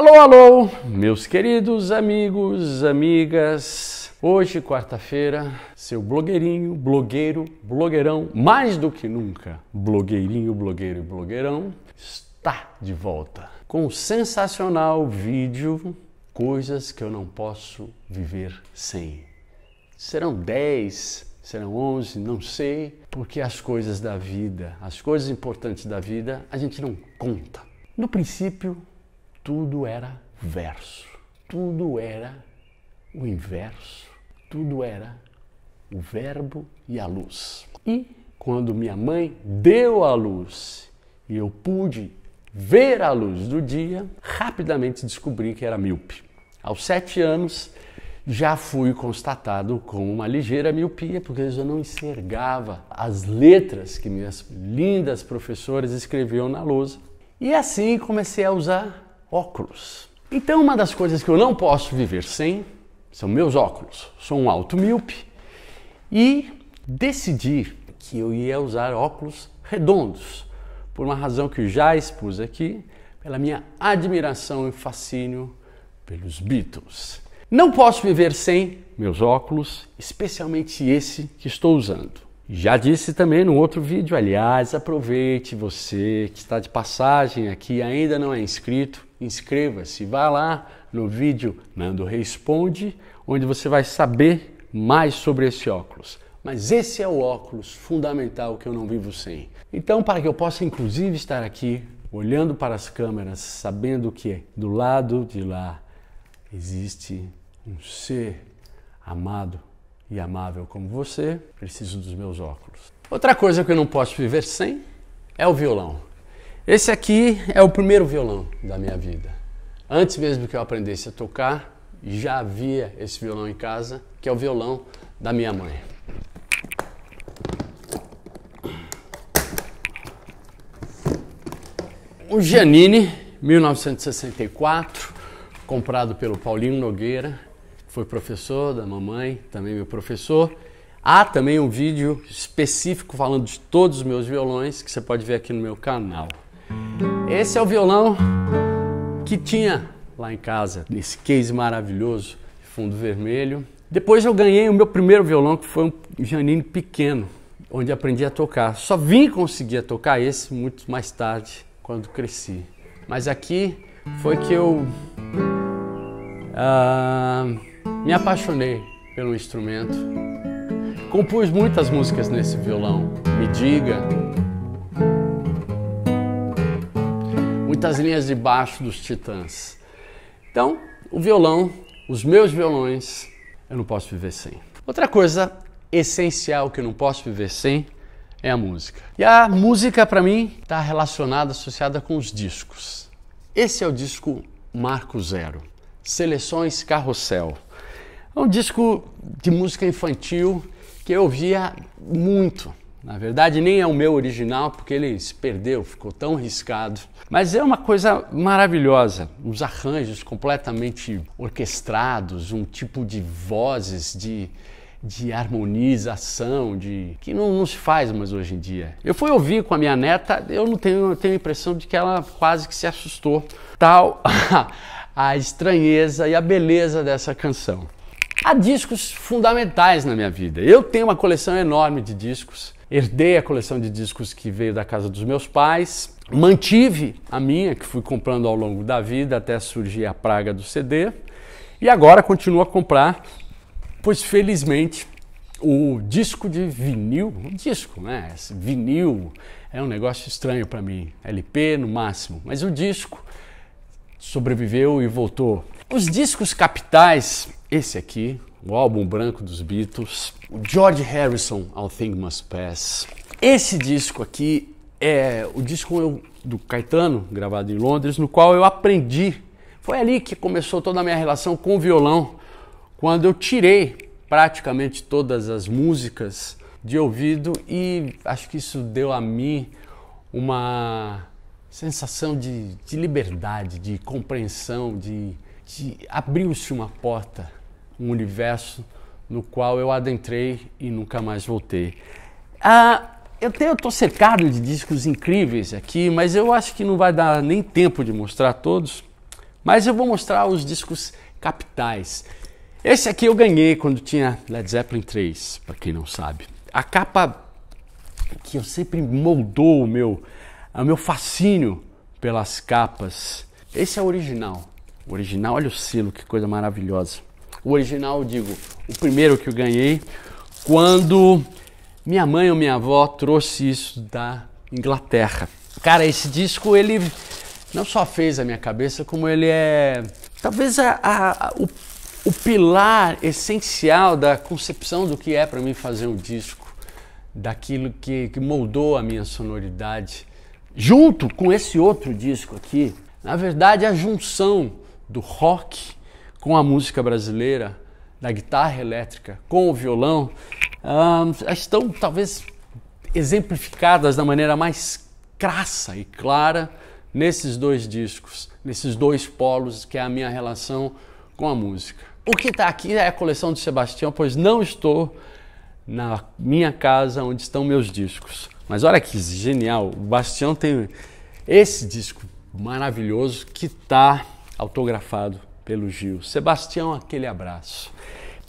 Alô, alô, meus queridos amigos, amigas. Hoje, quarta-feira, seu blogueirinho, blogueiro, blogueirão, mais do que nunca, blogueirinho, blogueiro e blogueirão, está de volta com o sensacional vídeo Coisas que eu não posso viver sem. Serão 10, serão 11, não sei, porque as coisas da vida, as coisas importantes da vida, a gente não conta. No princípio, tudo era verso, tudo era o inverso, tudo era o verbo e a luz. E quando minha mãe deu a luz e eu pude ver a luz do dia, rapidamente descobri que era míope. Aos sete anos já fui constatado com uma ligeira miopia, porque eu não enxergava as letras que minhas lindas professoras escreviam na lousa. E assim comecei a usar óculos. Então, uma das coisas que eu não posso viver sem são meus óculos. Sou um alto míope e decidi que eu ia usar óculos redondos, por uma razão que eu já expus aqui, pela minha admiração e fascínio pelos Beatles. Não posso viver sem meus óculos, especialmente esse que estou usando. Já disse também no outro vídeo, aliás, aproveite você que está de passagem aqui ainda não é inscrito, inscreva-se, vá lá no vídeo Nando Responde, onde você vai saber mais sobre esse óculos. Mas esse é o óculos fundamental que eu não vivo sem. Então, para que eu possa inclusive estar aqui olhando para as câmeras, sabendo que do lado de lá existe um ser amado e amável como você, preciso dos meus óculos. Outra coisa que eu não posso viver sem é o violão. Esse aqui é o primeiro violão da minha vida. Antes mesmo que eu aprendesse a tocar, já havia esse violão em casa, que é o violão da minha mãe. O Giannini, 1964, comprado pelo Paulinho Nogueira, foi professor da mamãe, também meu professor. Há também um vídeo específico falando de todos os meus violões que você pode ver aqui no meu canal. Esse é o violão que tinha lá em casa, nesse case maravilhoso, fundo vermelho. Depois eu ganhei o meu primeiro violão, que foi um Janine pequeno, onde aprendi a tocar. Só vim conseguir tocar esse muito mais tarde, quando cresci. Mas aqui foi que eu uh, me apaixonei pelo instrumento. Compus muitas músicas nesse violão. Me diga. Muitas linhas de baixo dos Titãs. Então, o violão, os meus violões, eu não posso viver sem. Outra coisa essencial que eu não posso viver sem é a música. E a música, para mim, está relacionada, associada com os discos. Esse é o disco Marco Zero, Seleções Carrossel. É um disco de música infantil que eu ouvia muito. Na verdade, nem é o meu original, porque ele se perdeu, ficou tão riscado. Mas é uma coisa maravilhosa, uns arranjos completamente orquestrados, um tipo de vozes, de, de harmonização, de que não, não, se faz mais hoje em dia. Eu fui ouvir com a minha neta, eu não tenho, eu tenho a impressão de que ela quase que se assustou. Tal a estranheza e a beleza dessa canção. Há discos fundamentais na minha vida. Eu tenho uma coleção enorme de discos. Herdei a coleção de discos que veio da casa dos meus pais. Mantive a minha, que fui comprando ao longo da vida até surgir a praga do CD. E agora continuo a comprar, pois felizmente o disco de vinil, o disco, né? Esse vinil é um negócio estranho para mim. LP no máximo, mas o disco sobreviveu e voltou. Os discos capitais esse aqui, o álbum branco dos Beatles, o George Harrison, All Things Must Pass. Esse disco aqui é o disco do Caetano, gravado em Londres, no qual eu aprendi. Foi ali que começou toda a minha relação com o violão, quando eu tirei praticamente todas as músicas de ouvido e acho que isso deu a mim uma sensação de, de liberdade, de compreensão, de, de abriu-se uma porta um universo no qual eu adentrei e nunca mais voltei. Ah, eu estou cercado de discos incríveis aqui, mas eu acho que não vai dar nem tempo de mostrar todos, Mas eu vou mostrar os discos capitais. Esse aqui eu ganhei quando tinha Led Zeppelin 3, para quem não sabe. A capa que eu sempre moldou o meu, o meu fascínio pelas capas. Esse é o original. O original, olha o selo, que coisa maravilhosa. O original, digo, o primeiro que eu ganhei quando minha mãe ou minha avó trouxe isso da Inglaterra. Cara, esse disco ele não só fez a minha cabeça, como ele é talvez a, a, a, o, o pilar essencial da concepção do que é para mim fazer um disco, daquilo que, que moldou a minha sonoridade. Junto com esse outro disco aqui, na verdade, a junção do rock com a música brasileira, da guitarra elétrica com o violão, estão talvez exemplificadas da maneira mais crassa e clara nesses dois discos, nesses dois polos que é a minha relação com a música. O que está aqui é a coleção de Sebastião, pois não estou na minha casa onde estão meus discos. Mas olha que genial, o Bastião tem esse disco maravilhoso que está autografado pelo Gil. Sebastião, aquele abraço.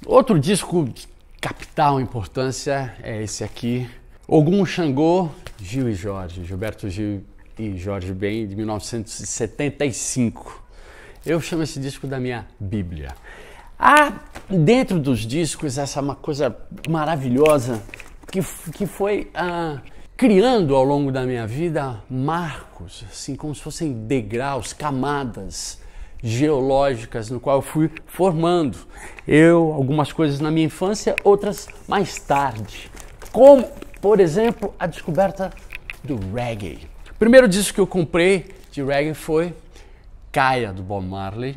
Outro disco de capital importância é esse aqui, Ogum Xangô, Gil e Jorge, Gilberto Gil e Jorge Ben, de 1975. Eu chamo esse disco da minha Bíblia. Há dentro dos discos essa é uma coisa maravilhosa que, que foi ah, criando ao longo da minha vida marcos, assim como se fossem degraus, camadas geológicas no qual eu fui formando. Eu, algumas coisas na minha infância, outras mais tarde. Como por exemplo, a descoberta do reggae. O primeiro disco que eu comprei de reggae foi Caia, do Bob Marley,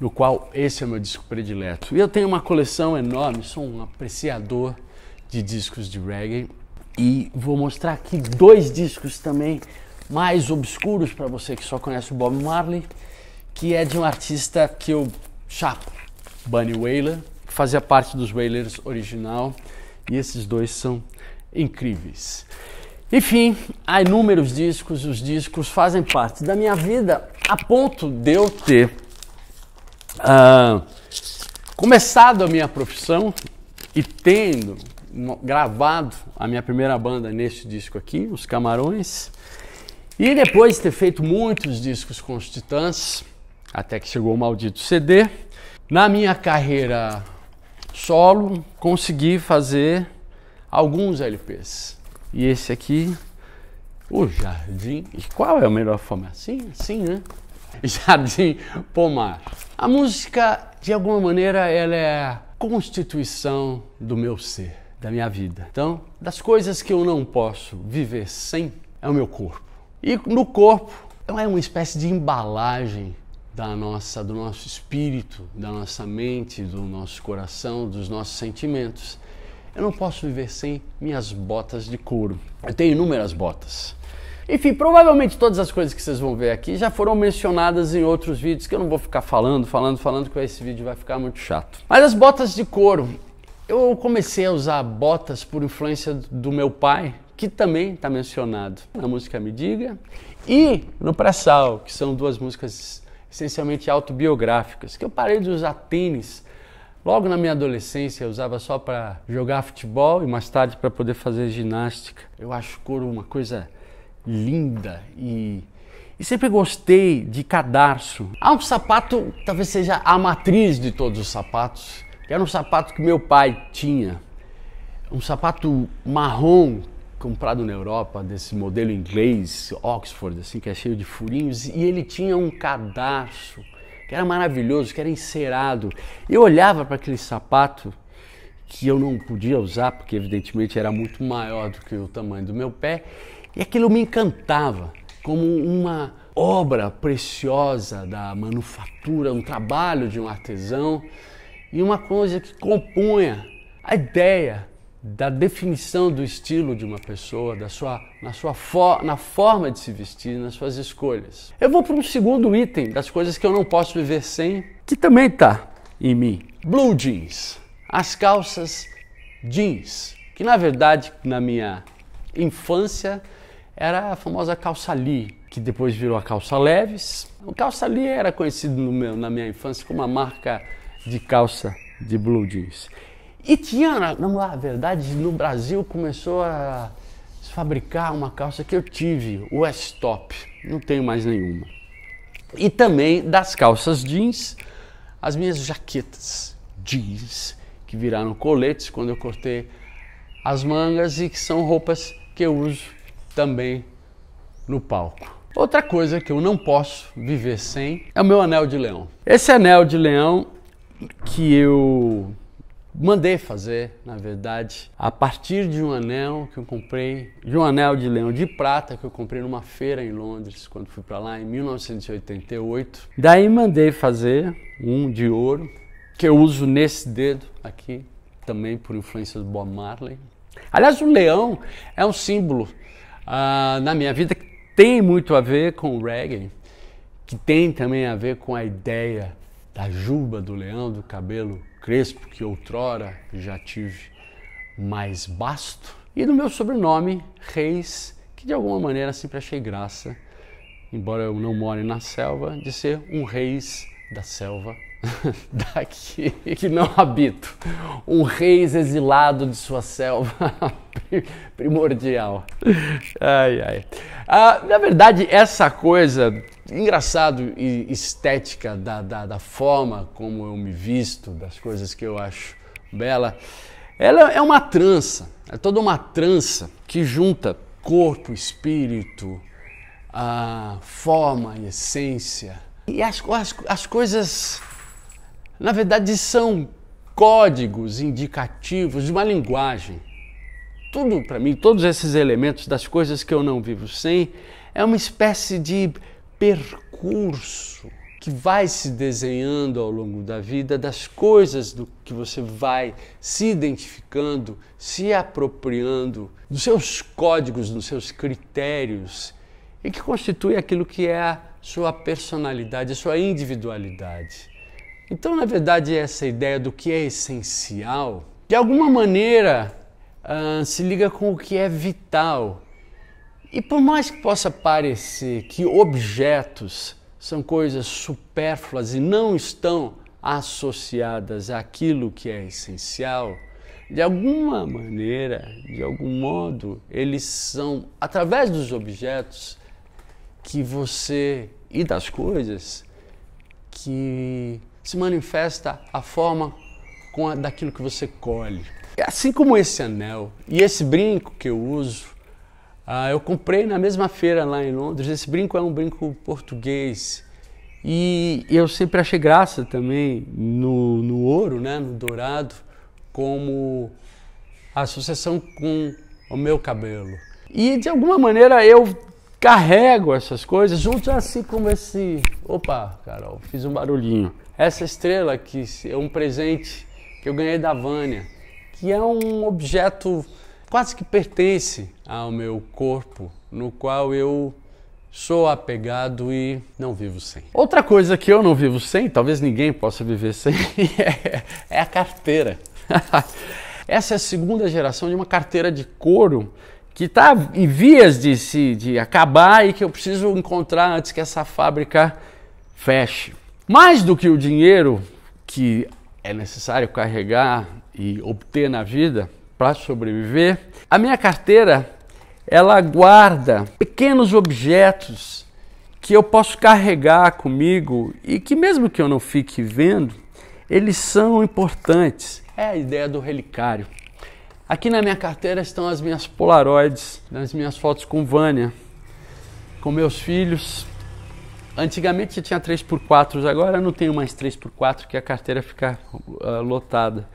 no qual esse é o meu disco predileto. E eu tenho uma coleção enorme, sou um apreciador de discos de reggae e vou mostrar aqui dois discos também mais obscuros para você que só conhece o Bob Marley, que é de um artista que eu chapo, Bunny Wailer, que fazia parte dos Wailers original, e esses dois são incríveis. Enfim, há inúmeros discos, os discos fazem parte da minha vida a ponto de eu ter uh, começado a minha profissão e tendo gravado a minha primeira banda neste disco aqui, Os Camarões, e depois de ter feito muitos discos com os Titãs, até que chegou o maldito CD, na minha carreira solo, consegui fazer alguns LPs. E esse aqui, o Jardim. Qual é a melhor forma? Sim, sim, né? Jardim Pomar. A música, de alguma maneira, ela é a constituição do meu ser, da minha vida. Então, das coisas que eu não posso viver sem, é o meu corpo. E no corpo, é uma espécie de embalagem da nossa, do nosso espírito, da nossa mente, do nosso coração, dos nossos sentimentos. Eu não posso viver sem minhas botas de couro. Eu tenho inúmeras botas. Enfim, provavelmente todas as coisas que vocês vão ver aqui já foram mencionadas em outros vídeos que eu não vou ficar falando, falando, falando, que esse vídeo vai ficar muito chato. Mas as botas de couro, eu comecei a usar botas por influência do meu pai, que também está mencionado na música Me Diga e no Pré-Sal, que são duas músicas essencialmente autobiográficas, que eu parei de usar tênis Logo na minha adolescência eu usava só para jogar futebol e mais tarde para poder fazer ginástica. Eu acho couro uma coisa linda e, e sempre gostei de cadarço. Há um sapato, talvez seja a matriz de todos os sapatos, que era um sapato que meu pai tinha. Um sapato marrom comprado na Europa, desse modelo inglês, Oxford, assim, que é cheio de furinhos, e ele tinha um cadarço que era maravilhoso, que era encerado. Eu olhava para aquele sapato que eu não podia usar, porque evidentemente era muito maior do que o tamanho do meu pé, e aquilo me encantava como uma obra preciosa da manufatura, um trabalho de um artesão e uma coisa que compunha a ideia da definição do estilo de uma pessoa, da sua, na, sua for, na forma de se vestir, nas suas escolhas. Eu vou para um segundo item das coisas que eu não posso viver sem, que também está em mim: blue jeans, as calças jeans, que na verdade na minha infância era a famosa calça Lee, que depois virou a calça Leves. O calça Lee era conhecido na minha infância como uma marca de calça de blue jeans. E tinha, na verdade, no Brasil começou a fabricar uma calça que eu tive, o S-Top. Não tenho mais nenhuma. E também das calças jeans, as minhas jaquetas jeans, que viraram coletes quando eu cortei as mangas e que são roupas que eu uso também no palco. Outra coisa que eu não posso viver sem é o meu anel de leão. Esse anel de leão que eu mandei fazer, na verdade, a partir de um anel que eu comprei, de um anel de leão de prata que eu comprei numa feira em Londres, quando fui para lá em 1988. Daí mandei fazer um de ouro que eu uso nesse dedo aqui, também por influência do Bob Marley. Aliás, o leão é um símbolo uh, na minha vida que tem muito a ver com o reggae, que tem também a ver com a ideia da juba do leão, do cabelo crespo, que outrora já tive mais basto, e do meu sobrenome, Reis, que de alguma maneira sempre achei graça, embora eu não more na selva, de ser um reis da selva daqui que não habito. Um reis exilado de sua selva primordial. Ai, ai. Ah, na verdade, essa coisa engraçado e estética da, da, da, forma como eu me visto, das coisas que eu acho bela, ela é uma trança, é toda uma trança que junta corpo, espírito, a forma e essência. E as, as, as coisas, na verdade, são códigos indicativos de uma linguagem. Tudo para mim, todos esses elementos das coisas que eu não vivo sem, é uma espécie de percurso que vai se desenhando ao longo da vida das coisas do que você vai se identificando, se apropriando dos seus códigos, dos seus critérios e que constitui aquilo que é a sua personalidade, a sua individualidade. Então, na verdade, essa ideia do que é essencial, de alguma maneira, uh, se liga com o que é vital, e por mais que possa parecer que objetos são coisas supérfluas e não estão associadas àquilo que é essencial, de alguma maneira, de algum modo, eles são através dos objetos que você e das coisas que se manifesta a forma com a, daquilo que você colhe. Assim como esse anel e esse brinco que eu uso, ah, eu comprei na mesma feira lá em Londres. Esse brinco é um brinco português. E eu sempre achei graça também no, no ouro, né, no dourado, como associação com o meu cabelo. E de alguma maneira eu carrego essas coisas junto assim como esse. Opa, Carol, fiz um barulhinho. Essa estrela aqui é um presente que eu ganhei da Vânia, que é um objeto quase que pertence ao meu corpo, no qual eu sou apegado e não vivo sem. Outra coisa que eu não vivo sem, talvez ninguém possa viver sem, é a carteira. Essa é a segunda geração de uma carteira de couro que está em vias de se de acabar e que eu preciso encontrar antes que essa fábrica feche. Mais do que o dinheiro que é necessário carregar e obter na vida, para sobreviver. A minha carteira, ela guarda pequenos objetos que eu posso carregar comigo e que mesmo que eu não fique vendo, eles são importantes. É a ideia do relicário. Aqui na minha carteira estão as minhas polaroids, as minhas fotos com Vânia, com meus filhos. Antigamente tinha 3x4, agora não tenho mais 3x4 que a carteira fica uh, lotada.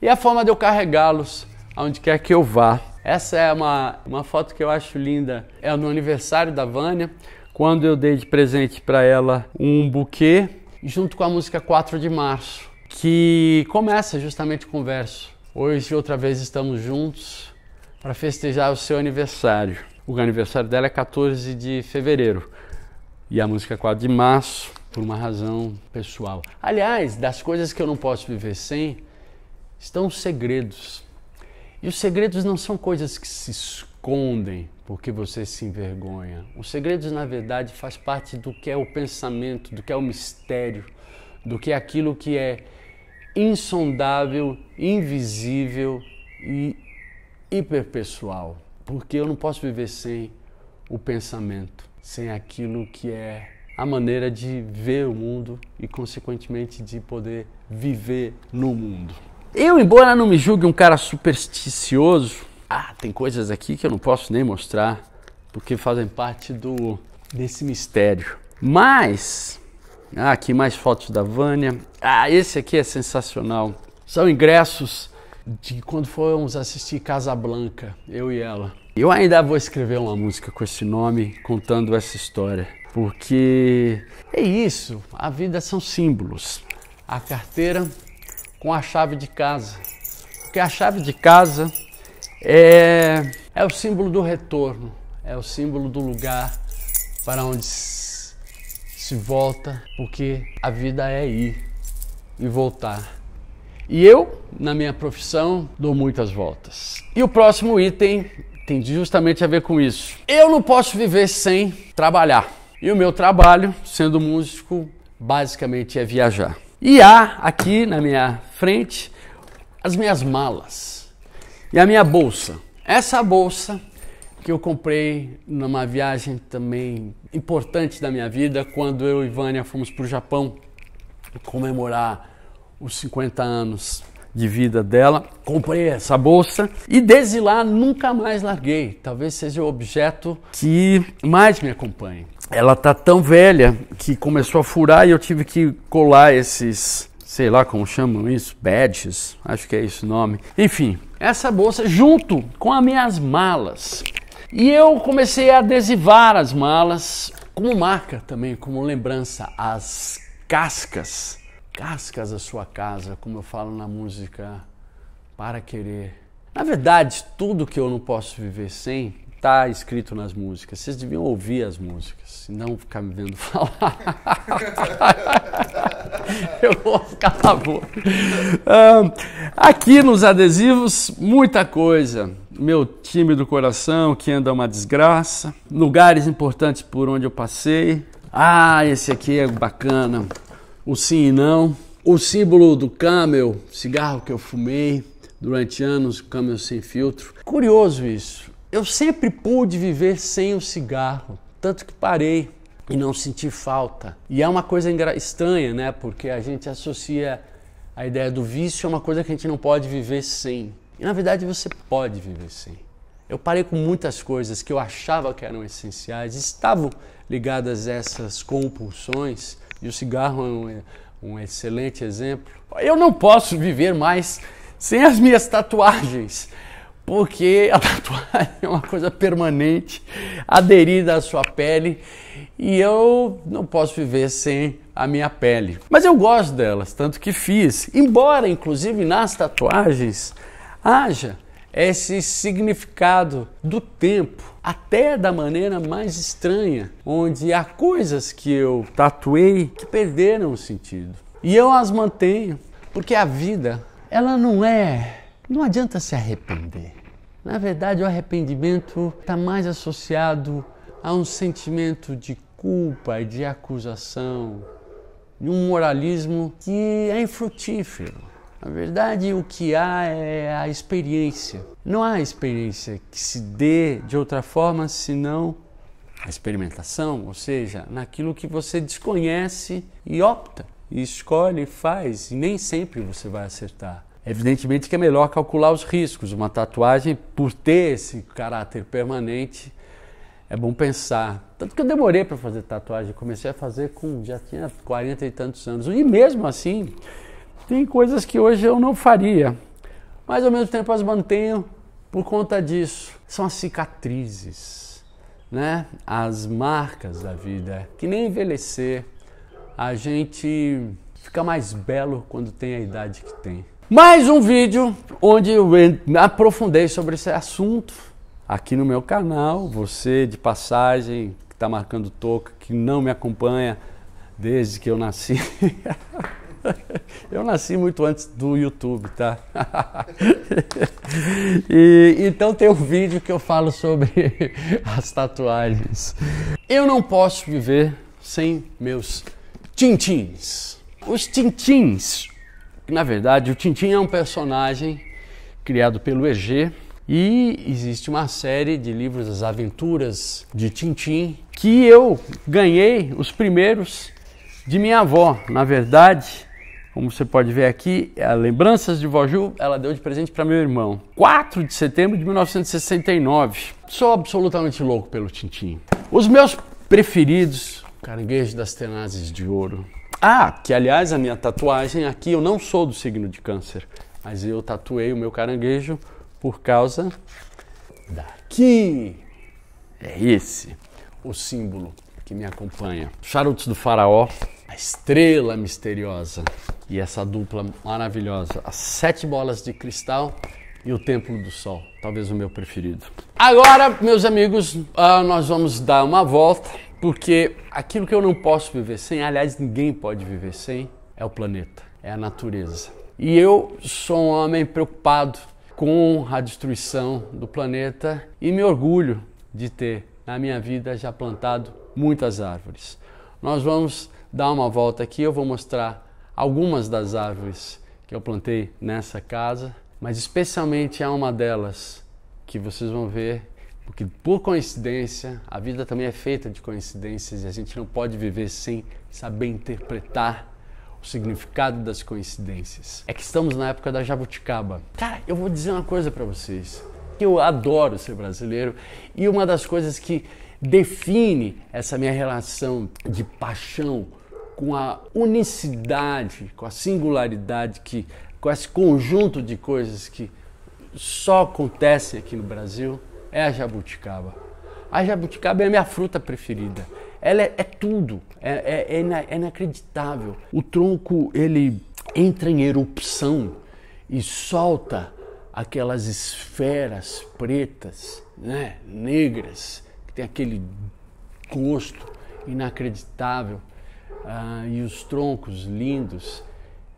E a forma de eu carregá-los aonde quer que eu vá. Essa é uma, uma foto que eu acho linda. É no aniversário da Vânia, quando eu dei de presente para ela um buquê, junto com a música 4 de março, que começa justamente com o verso. Hoje, outra vez, estamos juntos para festejar o seu aniversário. O aniversário dela é 14 de fevereiro e a música 4 de março, por uma razão pessoal. Aliás, das coisas que eu não posso viver sem, estão os segredos. E os segredos não são coisas que se escondem porque você se envergonha. Os segredos, na verdade, faz parte do que é o pensamento, do que é o mistério, do que é aquilo que é insondável, invisível e hiperpessoal. Porque eu não posso viver sem o pensamento, sem aquilo que é a maneira de ver o mundo e, consequentemente, de poder viver no mundo. Eu, embora não me julgue um cara supersticioso, ah, tem coisas aqui que eu não posso nem mostrar porque fazem parte do desse mistério. Mas ah, aqui mais fotos da Vânia. Ah, esse aqui é sensacional. São ingressos de quando fomos assistir Casa Blanca, eu e ela. Eu ainda vou escrever uma música com esse nome, contando essa história, porque é isso. A vida são símbolos. A carteira com a chave de casa, porque a chave de casa é, é o símbolo do retorno, é o símbolo do lugar para onde se volta, porque a vida é ir e voltar. E eu, na minha profissão, dou muitas voltas. E o próximo item tem justamente a ver com isso. Eu não posso viver sem trabalhar. E o meu trabalho, sendo músico, basicamente é viajar. E há aqui na minha frente as minhas malas. E a minha bolsa. Essa bolsa que eu comprei numa viagem também importante da minha vida, quando eu e Vânia fomos para o Japão comemorar os 50 anos de vida dela. Comprei essa bolsa e desde lá nunca mais larguei. Talvez seja o objeto que mais me acompanhe. Ela tá tão velha que começou a furar e eu tive que colar esses sei lá como chamam isso, badges, acho que é esse o nome. Enfim, essa bolsa junto com as minhas malas. E eu comecei a adesivar as malas como marca também, como lembrança, as cascas, cascas da sua casa, como eu falo na música Para Querer. Na verdade, tudo que eu não posso viver sem está escrito nas músicas. Vocês deviam ouvir as músicas, não ficar me vendo falar. eu vou ficar na boca. aqui nos adesivos, muita coisa. Meu time do coração, que anda uma desgraça. Lugares importantes por onde eu passei. Ah, esse aqui é bacana. O sim e não. O símbolo do Camel, cigarro que eu fumei durante anos, Camel sem filtro. Curioso isso. Eu sempre pude viver sem o cigarro, tanto que parei e não senti falta. E é uma coisa estranha, né? Porque a gente associa a ideia do vício a uma coisa que a gente não pode viver sem. E na verdade você pode viver sem. Eu parei com muitas coisas que eu achava que eram essenciais, estavam ligadas a essas compulsões, e o cigarro é um, um excelente exemplo. Eu não posso viver mais sem as minhas tatuagens porque a tatuagem é uma coisa permanente, aderida à sua pele, e eu não posso viver sem a minha pele. Mas eu gosto delas, tanto que fiz. Embora, inclusive, nas tatuagens haja esse significado do tempo, até da maneira mais estranha, onde há coisas que eu tatuei que perderam o sentido. E eu as mantenho, porque a vida, ela não é não adianta se arrepender. Na verdade, o arrependimento está mais associado a um sentimento de culpa e de acusação, de um moralismo que é infrutífero. Na verdade, o que há é a experiência. Não há experiência que se dê de outra forma senão a experimentação, ou seja, naquilo que você desconhece e opta, e escolhe e faz, e nem sempre você vai acertar. Evidentemente que é melhor calcular os riscos. Uma tatuagem, por ter esse caráter permanente, é bom pensar. Tanto que eu demorei para fazer tatuagem, comecei a fazer com já tinha 40 e tantos anos. E mesmo assim, tem coisas que hoje eu não faria, mas ao mesmo tempo as mantenho por conta disso. São as cicatrizes, né? As marcas da vida, que nem envelhecer. A gente fica mais belo quando tem a idade que tem. Mais um vídeo onde eu aprofundei sobre esse assunto aqui no meu canal. Você de passagem que está marcando toca, que não me acompanha desde que eu nasci. Eu nasci muito antes do YouTube, tá? e, então tem um vídeo que eu falo sobre as tatuagens. Eu não posso viver sem meus tintins. Os tintins, na verdade, o Tintin é um personagem criado pelo EG e existe uma série de livros, As Aventuras de Tintim, que eu ganhei os primeiros de minha avó. Na verdade, como você pode ver aqui, a Lembranças de Vó Ju, ela deu de presente para meu irmão. 4 de setembro de 1969. Sou absolutamente louco pelo Tintim. Os meus preferidos, Caranguejo das Tenazes de Ouro. Ah, que aliás a minha tatuagem aqui, eu não sou do signo de câncer, mas eu tatuei o meu caranguejo por causa daqui. É esse o símbolo que me acompanha. Charutos do Faraó, a estrela misteriosa e essa dupla maravilhosa, as sete bolas de cristal e o Templo do Sol, talvez o meu preferido. Agora, meus amigos, uh, nós vamos dar uma volta, porque aquilo que eu não posso viver sem, aliás, ninguém pode viver sem, é o planeta, é a natureza. E eu sou um homem preocupado com a destruição do planeta e me orgulho de ter na minha vida já plantado muitas árvores. Nós vamos dar uma volta aqui, eu vou mostrar algumas das árvores que eu plantei nessa casa, mas especialmente há uma delas que vocês vão ver, porque por coincidência, a vida também é feita de coincidências e a gente não pode viver sem saber interpretar o significado das coincidências. É que estamos na época da jabuticaba. Cara, eu vou dizer uma coisa para vocês. Eu adoro ser brasileiro e uma das coisas que define essa minha relação de paixão com a unicidade, com a singularidade que com esse conjunto de coisas que só acontecem aqui no Brasil é a jabuticaba. A jabuticaba é a minha fruta preferida. Ela é, é tudo, é, é, é, é inacreditável. O tronco ele entra em erupção e solta aquelas esferas pretas, né, negras, que tem aquele gosto inacreditável, ah, e os troncos lindos.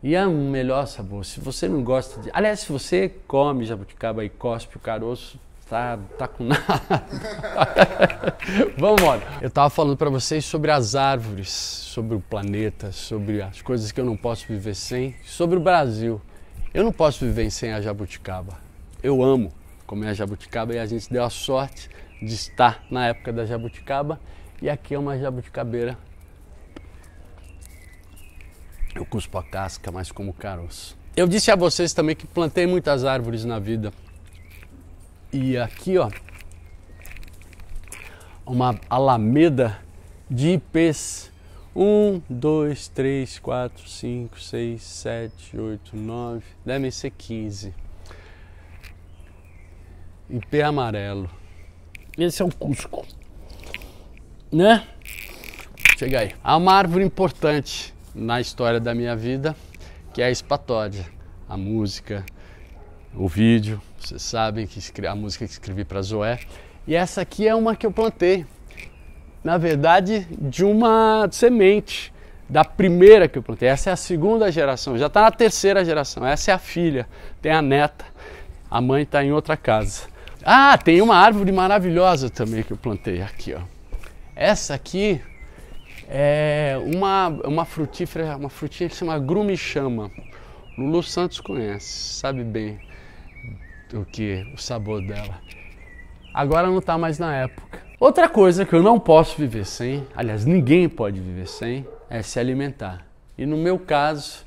E é um melhor sabor. Se você não gosta de. Aliás, se você come jabuticaba e cospe o caroço, tá, tá com nada. Vamos embora. Eu estava falando para vocês sobre as árvores, sobre o planeta, sobre as coisas que eu não posso viver sem, sobre o Brasil. Eu não posso viver sem a jabuticaba. Eu amo comer a jabuticaba e a gente deu a sorte de estar na época da jabuticaba e aqui é uma jabuticabeira. Eu cuspo a casca, mas como caroço. Eu disse a vocês também que plantei muitas árvores na vida. E aqui, ó, uma alameda de ipês. 1, 2, 3, 4, 5, 6, 7, 8, 9, devem ser 15. Ipê amarelo. Esse é o Cusco. Né? Chega aí. Há uma árvore importante na história da minha vida, que é a espatódia. A música, o vídeo, vocês sabem que a música que escrevi para Zoé. E essa aqui é uma que eu plantei. Na verdade, de uma semente da primeira que eu plantei. Essa é a segunda geração, já está na terceira geração. Essa é a filha, tem a neta, a mãe está em outra casa. Ah, tem uma árvore maravilhosa também que eu plantei aqui, ó. Essa aqui é uma, uma frutífera, uma frutinha que se chama grumichama. Lulu Santos conhece, sabe bem o que o sabor dela. Agora não está mais na época. Outra coisa que eu não posso viver sem, aliás, ninguém pode viver sem, é se alimentar. E no meu caso,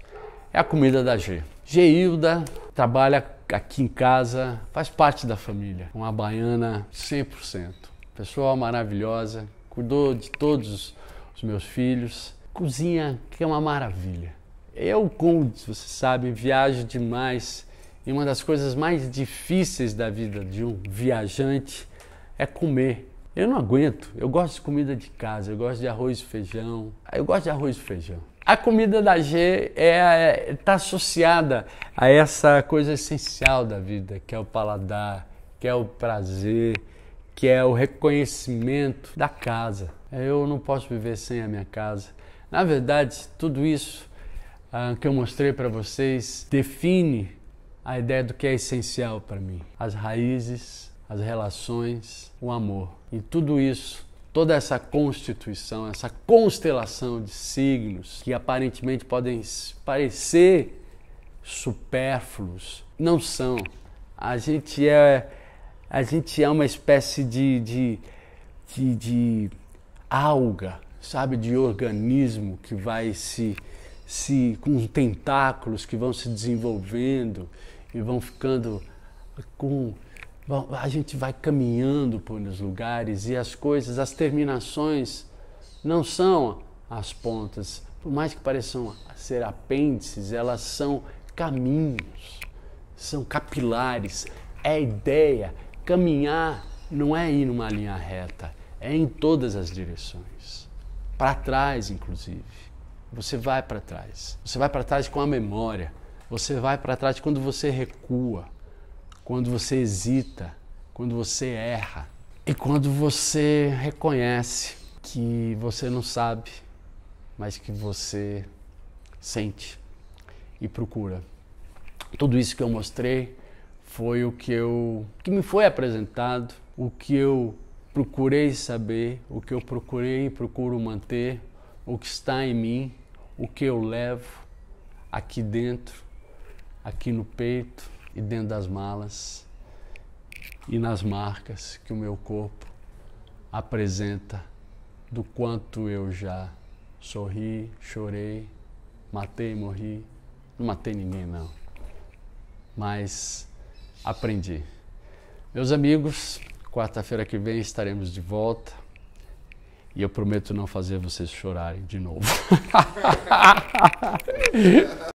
é a comida da G. Geilda trabalha aqui em casa, faz parte da família. Uma baiana 100%. Pessoa maravilhosa, cuidou de todos os meus filhos. Cozinha que é uma maravilha. Eu, como você sabe, viajo demais e uma das coisas mais difíceis da vida de um viajante é comer. Eu não aguento. Eu gosto de comida de casa, eu gosto de arroz e feijão. Eu gosto de arroz e feijão. A comida da G está é, tá associada a essa coisa essencial da vida, que é o paladar, que é o prazer, que é o reconhecimento da casa. Eu não posso viver sem a minha casa. Na verdade, tudo isso ah, que eu mostrei para vocês define a ideia do que é essencial para mim: as raízes, as relações, o amor. E tudo isso, toda essa constituição, essa constelação de signos que aparentemente podem parecer supérfluos, não são. A gente é, a gente é uma espécie de, de, de, de alga, sabe, de organismo que vai se, se com tentáculos que vão se desenvolvendo e vão ficando com. A gente vai caminhando por os lugares e as coisas, as terminações não são as pontas, por mais que pareçam ser apêndices, elas são caminhos, são capilares. É a ideia. Caminhar não é ir numa linha reta, é em todas as direções. Para trás, inclusive. Você vai para trás. Você vai para trás com a memória. Você vai para trás quando você recua, quando você hesita, quando você erra e quando você reconhece que você não sabe, mas que você sente e procura. Tudo isso que eu mostrei foi o que eu que me foi apresentado, o que eu procurei saber, o que eu procurei e procuro manter, o que está em mim, o que eu levo aqui dentro aqui no peito e dentro das malas e nas marcas que o meu corpo apresenta do quanto eu já sorri, chorei, matei, morri. Não matei ninguém, não. Mas aprendi. Meus amigos, quarta-feira que vem estaremos de volta. E eu prometo não fazer vocês chorarem de novo.